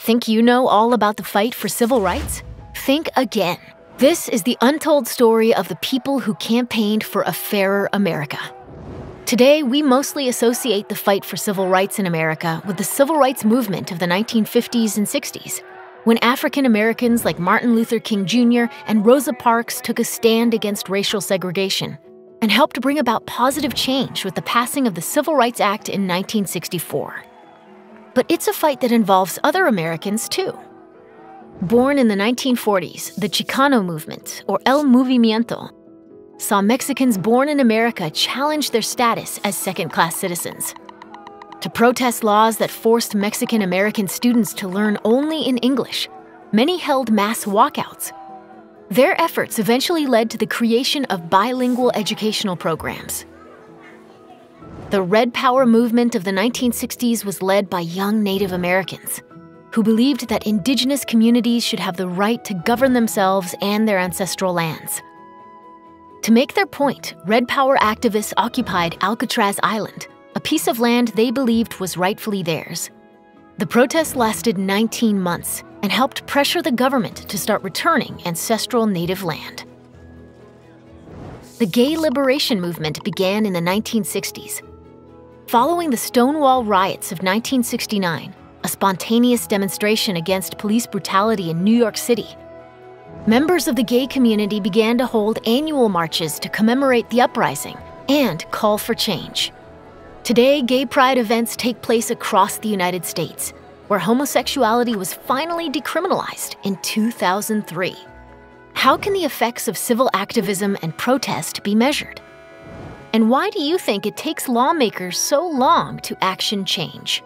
Think you know all about the fight for civil rights? Think again. This is the untold story of the people who campaigned for a fairer America. Today, we mostly associate the fight for civil rights in America with the civil rights movement of the 1950s and 60s, when African Americans like Martin Luther King Jr. and Rosa Parks took a stand against racial segregation and helped bring about positive change with the passing of the Civil Rights Act in 1964. But it's a fight that involves other Americans too. Born in the 1940s, the Chicano movement, or El Movimiento, saw Mexicans born in America challenge their status as second class citizens. To protest laws that forced Mexican American students to learn only in English, many held mass walkouts. Their efforts eventually led to the creation of bilingual educational programs. The Red Power movement of the 1960s was led by young Native Americans who believed that indigenous communities should have the right to govern themselves and their ancestral lands. To make their point, Red Power activists occupied Alcatraz Island, a piece of land they believed was rightfully theirs. The protest lasted 19 months and helped pressure the government to start returning ancestral native land. The gay liberation movement began in the 1960s. Following the Stonewall riots of 1969, a spontaneous demonstration against police brutality in New York City, members of the gay community began to hold annual marches to commemorate the uprising and call for change. Today, gay pride events take place across the United States, where homosexuality was finally decriminalized in 2003. How can the effects of civil activism and protest be measured? And why do you think it takes lawmakers so long to action change?